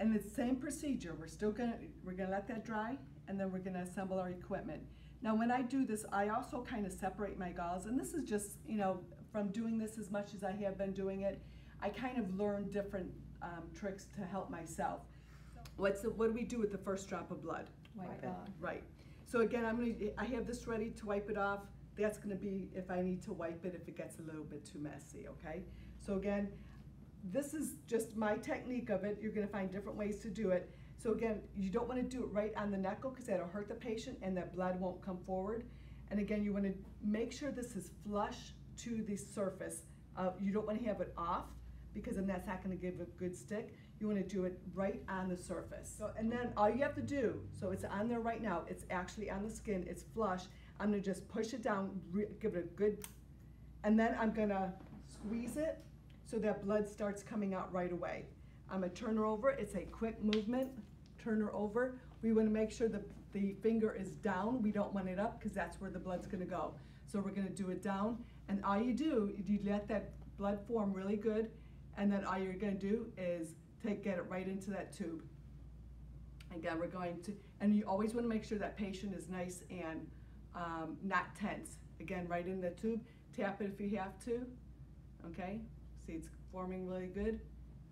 And it's the same procedure, we're still gonna, we're gonna let that dry, and then we're gonna assemble our equipment. Now, when I do this, I also kind of separate my gauze, and this is just, you know, from doing this as much as I have been doing it, I kind of learned different um, tricks to help myself. What's the, what do we do with the first drop of blood? Wipe Wipe it. off. Right. So again, I'm gonna, I have this ready to wipe it off. That's gonna be if I need to wipe it, if it gets a little bit too messy, okay? So again, this is just my technique of it. You're gonna find different ways to do it. So again, you don't wanna do it right on the knuckle because that'll hurt the patient and that blood won't come forward. And again, you wanna make sure this is flush to the surface. Uh, you don't wanna have it off because then that's not gonna give a good stick. You wanna do it right on the surface. So, and then all you have to do, so it's on there right now, it's actually on the skin, it's flush. I'm gonna just push it down, give it a good, and then I'm gonna squeeze it so that blood starts coming out right away. I'm gonna turn her over, it's a quick movement, turn her over. We wanna make sure the, the finger is down, we don't want it up, cause that's where the blood's gonna go. So we're gonna do it down, and all you do, you let that blood form really good, and then all you're gonna do is take, get it right into that tube. Again, we're going to, and you always wanna make sure that patient is nice and, um, not tense. Again, right in the tube, tap it if you have to, okay? See, it's forming really good,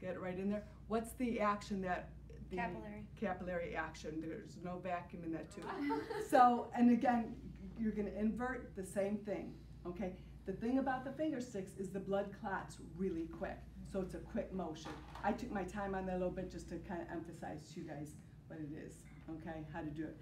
get it right in there. What's the action that? the- Capillary. Capillary action, there's no vacuum in that tube. So, and again, you're gonna invert the same thing, okay? The thing about the finger sticks is the blood clots really quick, so it's a quick motion. I took my time on that a little bit just to kind of emphasize to you guys what it is, okay, how to do it.